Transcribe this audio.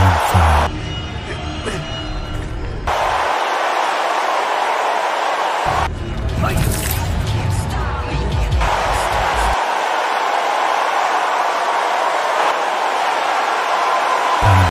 Alpha.